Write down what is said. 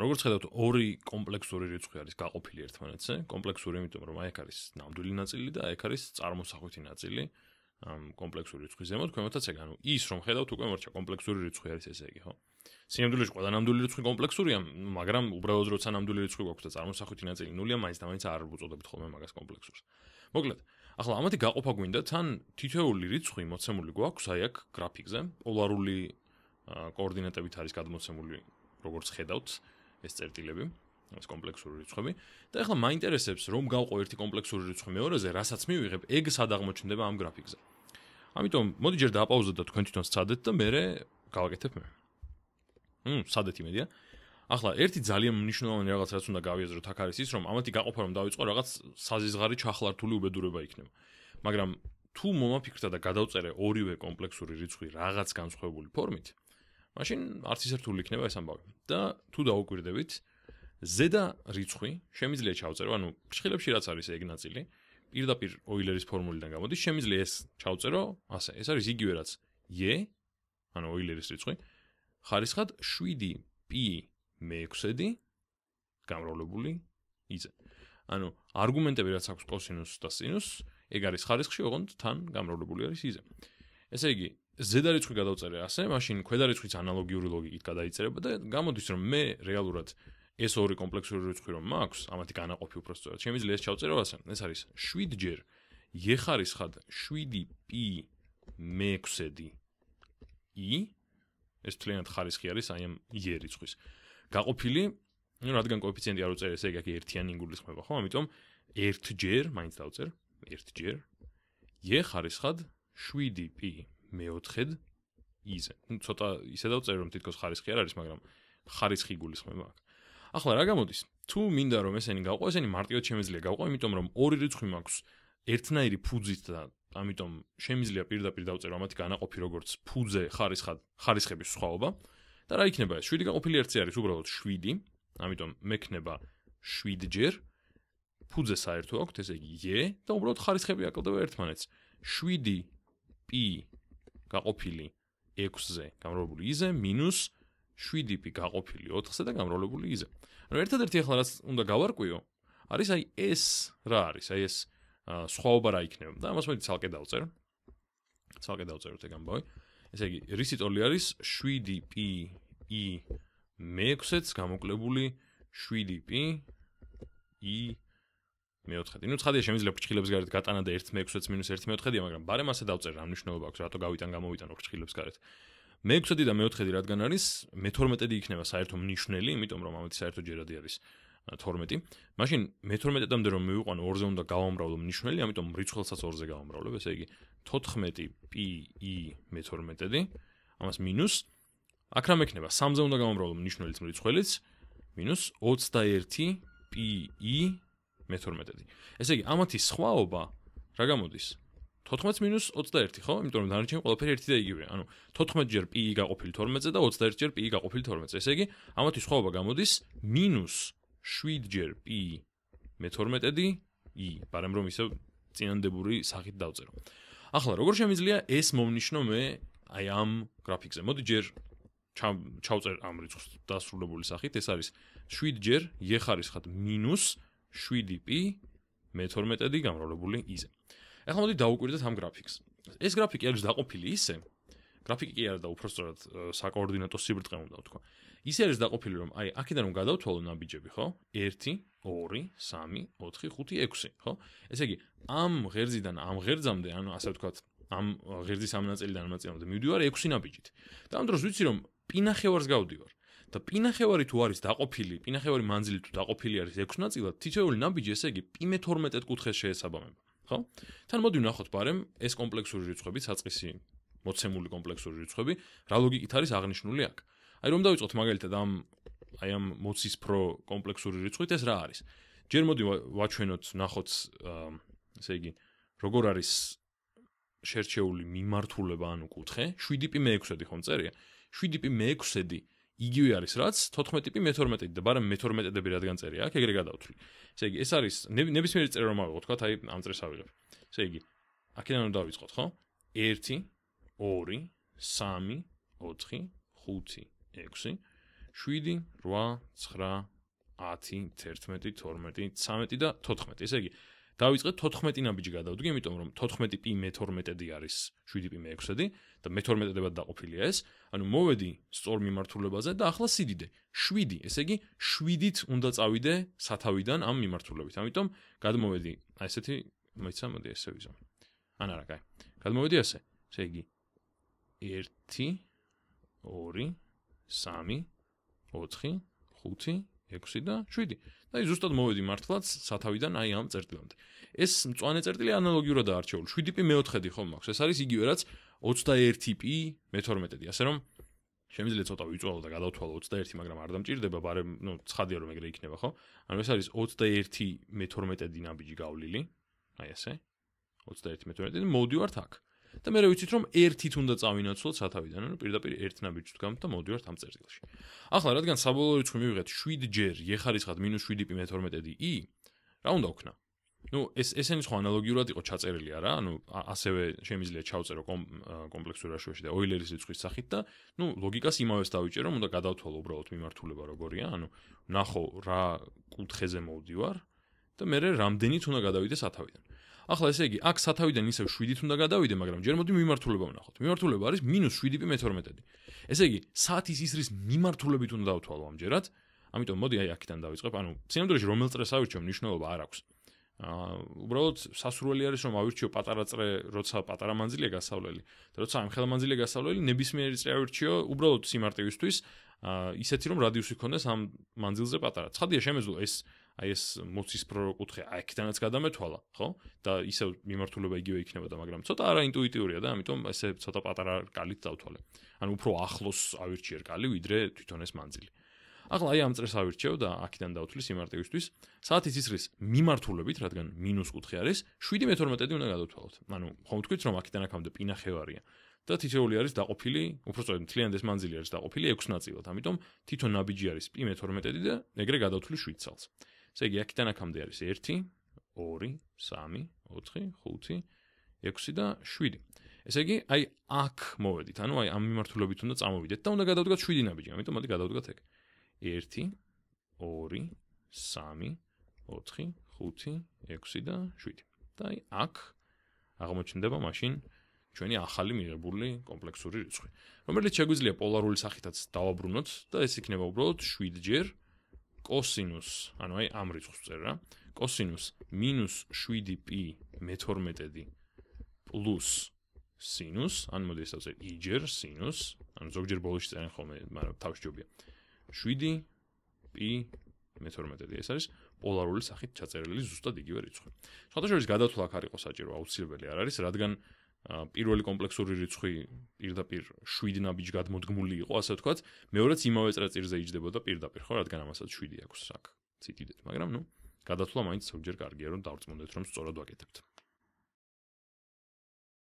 როგორც ხედავთ, ორი კომპლექსური რიცხვი არის გაყოფილი ერთმანეთზე. კომპლექსური, იმიტომ რომ აი აქ არის ნამდვილი ნაწილი და აქ არის წარმოსახვითი ნაწილი. ამ კომპლექსური რიცხვის ზემოთ ქვემოთაც ეგ ანუ ის რომ ხედავთ უკვე მორჩა კომპლექსური რიცხვი არის ესე იგი ხო? სინამდვილეში ყველა ნამდვილი რიცხვი კომპლექსურია, მაგრამ უბრალოდ როცა ნამდვილი რიცხვი გვაქვს და წარმოსახვითი ნაწილი ნულია, მაინც და მაინც არ უწოდებით ხოლმე მაგას კომპლექსურს. მოკლედ, ახლა ამათი გაყოფა გვინდა თან თითოეული რიცხვი მოცემული გვაქვს აი აქ გრაფიკზე, პოლარული კოორდინატებით არის გადმოცემული როგორც ხედავთ ეს წერტილები ეს კომპლექსური რიცხვები. და ახლა მაინტერესებს რომ გავყო ერთი კომპლექსური რიცხვი მეორეზე რასაც მივიღებ ეგ სად აღმოჩნდება ამ გრაფიკზე. ამიტომ მოდი ჯერ დააპაუზოთ და თქვენ თვითონ სცადეთ და მე გავაკეთებ მე. მ სცადეთ იმედია. ახლა ერთი ძალიან მნიშვნელოვანი რაღაც რაც უნდა გავიაზროთ აქ არის ის რომ ამათი გაყოფა რომ დავიწყო რაღაც საზიზღარი ჩახლართული უბედურება იქნება. მაგრამ თუ მომაფიქრდა და გადავწერე ორივე კომპლექსური რიცხვი რაღაც განსხვავებული ფორმით მაშინ არც ისე რთული იქნება ეს ამბავი. და თუ დაუკვირდებით ზედა რიცხვი შემიძლია ჩავწერო ანუ ფრჩხილებში რაც არის ეგ ნაწილი პირდაპირ ოილერის ფორმულიდან გამოდის შემიძლია ეს ჩავწერო ასე ეს არის იგივე რაც e ანუ ოილერის რიცხვი ხარისხად 7 p მე-6-დი გამრავლებული იზე ანუ არგუმენტები რაც აქვს კოსინუსს და სინუსს ეგ არის ხარისხში ოღონდ თან გამრავლებული არის იზე ესე იგი ზედა რიცხვი გადავწერე ასე მაშინ ქვედა რიცხვის ანალოგიური ლოგიკით გადაიწერება და გამოდის რომ მე რეალურად ეს ორი კომპლექსური რიცხვი რომ მაქვს, ამათი განაყოფი უფრო სწორად. შემიძლია ეს ჩავწერო ასე. ეს არის 7 ჯერ e ხარისხად 7p მე-6d i ეს თლიანად ხარისხი არის აი ამ e რიცხვის. გაყოფილი, ну, რადგან კოეფიციენტი არ უწერ, ესე იგი აქ ერთიანი იგულისხმება, ხო? ამიტომ 1 ჯერ მაინც დავწერ, 1 ჯერ e ხარისხად 7p მე-4d i-ზე. ну, ცოტა ისე დავწერ, რომ თითქოს ხარისხი არ არის, მაგრამ ხარისხი იგულისხმება აქ. ახლა რა გამოდის? თუ მინდა რომ ესენი გავყო, ესენი მარტივად შემიძლია გავყო, იმიტომ რომ ორი რიცხვი მაქვს ერთნაირი ფუძით და ამიტომ შემიძლია პირდაპირ დავწერო ამათი განაყოფი როგორც ფუძე ხარისხად, ხარისხების სხვაობა. და რა იქნება ეს? 7 გაყოფილი 1 არის უბრალოდ 7. ამიტომ მექნება 7 ჯერ ფუძე საერთო აქვს, ესე იგი e და უბრალოდ ხარისხები აკლდება ერთმანეთს. 7 p გაყოფილი 6-ზე გამრავლებული i-ზე მინუს 7p გაყოფილი 4-ზე და გამრავლებული i-ზე. ანუ ერთადერთი ახლა რაც უნდა გავარკვიო, არის აი ეს რა არის, აი ეს სხვაობა რა იქნება და ამას მე ცალკე დავწერ. ცალკე დავწეროთ ეგ ამბავი. ესე იგი, რისი ტოლი არის 7p i მე-6-ს გამოკლებული 7p i მე-4. ნუ ცხადია შემიძლია ფრჩხილებს გარეთ გატანა და 1 მე-6-ს მინუს 1 მე-4-ია, მაგრამ ბარემ ასე დავწერ რა მნიშვნელობა აქვს, რატო გავიტან გამოვიტანო ფრჩხილებს გარეთ. მე-6 და მე-4 რადგან არის მე-12 იქნება საერთო მნიშვნელი, იმიტომ რომ ამათი საერთო ჯერადი არის 12. მაშინ მე-12-მდე რომ მივიყვანო 2-ზე უნდა გავამრავლო მნიშვნელი, ამიტომ რიცხველსაც 2-ზე გავამრავლებ, ესე იგი 14pi მე-12. ამას მინუს აქ რა მექნება? 3-ზე უნდა გავამრავლო მნიშვნელის რიცხველიც მინუს 21pi მე-12. ესე იგი ამათი სხვაობა რა გამოდის? 14-21, ხო? იმიტომ რომ დანარჩენი ყველაფერი ერთი და იგივეა. ანუ 14 ჯერ p გაყოფილი 12-ზე და 21 ჯერ p გაყოფილი 12-ზე. ესე იგი, ამათი სხვაობა გამოდის -7 ჯერ p მე-12-დი i, მაგრამ რომ ისე წინანდებული სახით დავწერო. ახლა როგორ შემიძლია ეს მომნიშნო მე აი ამ გრაფიკზე? მოდი ჯერ ჩავწერ ამ რიცხვს დასრულებული სახით. ეს არის 7 ჯერ e ხარისხად -7p მე-12-დი გამრავლებული i-ზე. ახლა მოდი დაუკვირდეთ ამ გრაფიკს. ეს გრაფიკი არის დაყოფილი ისე, გრაფიკი კი არა და უბრალოდ საკოორდინატო სიბრტყე უნდა ვთქვა. ისე არის დაყოფილი, რომ აი, აქედან რომ გადავთვალო ნაბიჯები, ხო? 1, 2, 3, 4, 5, 6, ხო? ესე იგი, ამ ღერძიდან ამ ღერძამდე, ანუ ასე ვთქვათ, ამ ღერძის ამ ნაწილიდან ამ ნაწილამდე მივდივარ 6 ნაბიჯით. და ამ დროს ვიცი, რომ პინახევარს გავდივარ. და პინახევარი თუ არის დაყოფილი, პინახევარი მანძილი თუ დაყოფილი არის 6 ნაწილად, თითოეული ნაბიჯი ესე იგი π12 კუთხეს შეესაბამება. ხო? თან მოდი ვნახოთ ბარემ ეს კომპლექსური რიცხვები, საწყისი მოცემული კომპლექსური რიცხვები, რა ლოგიკით არის აღნიშნული აქ. აი რომ დავიწყოთ მაგალითად ამ აი ამ მოცის პრო კომპლექსური რიცხვით ეს რა არის? ჯერ მოდი ვაჩვენოთ, ვნახოთ ესე იგი როგორ არის შერჩეული მიმართულება ანუ კუთხე 7p-6-დი ხომ წერია? 7p-6-დი იგივე არის რაც 14 ტიპი მე-12 და ბარემ მე-12-დები რადგან წერია აქ ეგრე გადავთვლი. ესე იგი ეს არის ნებისმიერი წერა რომ ავიღოთ, თქვა აი ამ წერს ავიღებ. ესე იგი აქედან უნდა დავიწყოთ, ხო? 1 2 3 4 5 6 7 8 9 10 11 12 13 და 14 ესე იგი დავიწყეთ 14 ნაბიჯი გადავდგე, იმიტომ რომ 14 პი მე12-დი არის 7 პი მე6-დი და მე12-დებად დაყოფილია ეს. ანუ მოვედი სწორ მიმართულებაზე და ახლა სიდიდე 7, ესე იგი 7-ით უნდა წავიდე სათავიდან ამ მიმართულებით. ამიტომ გადმოვედი, აი ესეთი მოიცა, მოდი ესე ვიზო. ან არა, კაი. გადმოვედი ასე. ესე იგი 1 2 3 4 5 6 6 და 7. და ის ზუსტად მოვედი მართლაც სათავიდან აი ამ წერტილამდე. ეს მწვანე წერტილი ანალოგიურადაა არჩეული. 7p მეოთხედი ხომ მაქვს. ეს არის იგივე რაც 21p მე-12-დი. ასე რომ შემიძლია ცოტა ვიწვალო და გადავთვალო 21, მაგრამ არ დამჭირდება, ბარე, ну, ცხადია რომ ეგრე იქნება, ხო? ანუ ეს არის 21 მე-12 დინაბიჯი გავლილი. აი ესე. 21 მე-12 მოვდივართ აქ. და მე რა ვიცით რომ ერთით უნდა წავინაცვლოთ სათავიდან, ანუ პირდაპირ ერთ ნაბიჯს ვდგამთ და მოდივართ ამ წერტილში. ახლა რადგან საბოლოო რიცხვი მივიღეთ 7 ჯერ ეხარისხად -7p მე12-ი, რა უნდა ვქნა? ну ეს ესენი სხვა ანალოგიურად იყო ჩაწერილი არა ანუ ასევე შემიძლია ჩავწერო კომპლექსურ რაშუაში და ოილერის რიცხვის სახით და ну ლოგიკას იმავეს დავიჭერო რომ უნდა გადავთვალო უბრალოდ მიმართულება როგორია ანუ ნახო რა კუთხეზე მოვდივარ და მე რამდენიც უნდა გადავიდე სათავიდან ახლა ესე იგი, აქ სათავიდან ისევ 7-ით უნდა გადავიდე, მაგრამ ჯერ მოდი მიმართულება ვნახოთ. მიმართულება არის -7p მე12-დი. ესე იგი, საათის ისრის მიმართულებით უნდა დავთვალო ამჯერად. ამიტომ მოდი აი აქიდან დავიწყებ. ანუ, სინამდვილეში რომელ წრეს ავირჩევ, მნიშვნელობა არ აქვს. აა, უბრალოდ სასურველი არის რომ ავირჩიო პატარა წრე, როცა პატარა მანძილია გასავლელი. და როცა ამ ხელმანძილია გასავლელი, ნებისმიერი წრე ავირჩიო უბრალოდ სიმარტივისთვის, აა, ისეთი რომ რადიუსი ქონდეს ამ მანძილზე პატარა. ცხადია შემეძლო ეს აი ეს მოცის პროკუთხე აქედანაც გადამეთვალა, ხო? და ისევ მიმართულება იგივე იქნებოდა, მაგრამ ცოტა არაინტუიტიურია და ამიტომ ესე ცოტა პატარა კალით დავთვალე. ანუ უფრო ახლოს ავირჩიერ კალი ვიდრე თვითონ ეს მანძილი. ახლა აი ამ წრეს ავირჩევ და აქედან დავთვლი სიმარტივისთვის. საათის ისრის მიმართულებით, რადგან მინუს კუთხე არის, 7 მე12-დი უნდა გადავთვალოთ. ანუ ხომ თქვით რომ აქედან აქამდე პინახევარია. და თითოეული არის დაყოფილი, უბრალოდ მთლიანად ეს მანძილი არის დაყოფილი 6 ნაწილად. ამიტომ თვითონ ნაბიჯი არის პი მე12-დი და ეგრე გადავთვლი 7 წელს. ესე იგი აქედან აქამდე არის 1 2 3 4 5 6 და 7 ესე იგი აი აქ მოვედით ანუ აი ამ მიმართულებით უნდა წამოვიდეთ და უნდა გადავდგათ 7 ნაბიჯი ამიტომ მოდი გადავდგათ ეგ. 1 2 3 4 5 6 და 7 და აი აქ აღმოჩნდება მაშინ ჩვენი ახალი მიღებული კომპლექსური რიცხვი რომელიც შეგვიძლია პოლარული სახითაც დავაბრუნოთ და ეს იქნება უბრალოდ 7 ჯერ კოსინუს, ანუ აი ამ რიცხვს წერ რა. კოსინუს -7p მე12-დი პლუს სინუს, ან მოდი ეს ასე იჯერ სინუს, ანუ ზოგჯერ ბოლოში წერენ ხოლმე, მაგრამ თავშჯობია. 7p მე12-დი ეს არის პოლარული სახით ჩაწერილი ზუსტად იგივე რიცხვი. შესაძლოა გადათვლა აქ არ იყოს საჭირო, აუცილებელი არ არის, რადგან პირველი კომპლექსური რიცხვი პირდაპირ 7 ნაბიჯ გადმოდგმული იყო, ასე ვთქვათ, მეორეც იმავე წრეწირზე იჯდებოდა პირდაპირ, ხო, რადგან ამასაც 7 აქვს აქ. ციტიდეთ, მაგრამ ნუ გადათვლა მაინც ზოგჯერ კარგია რომ დავწმუნდეთ რომ სწორად ვაკეთებთ.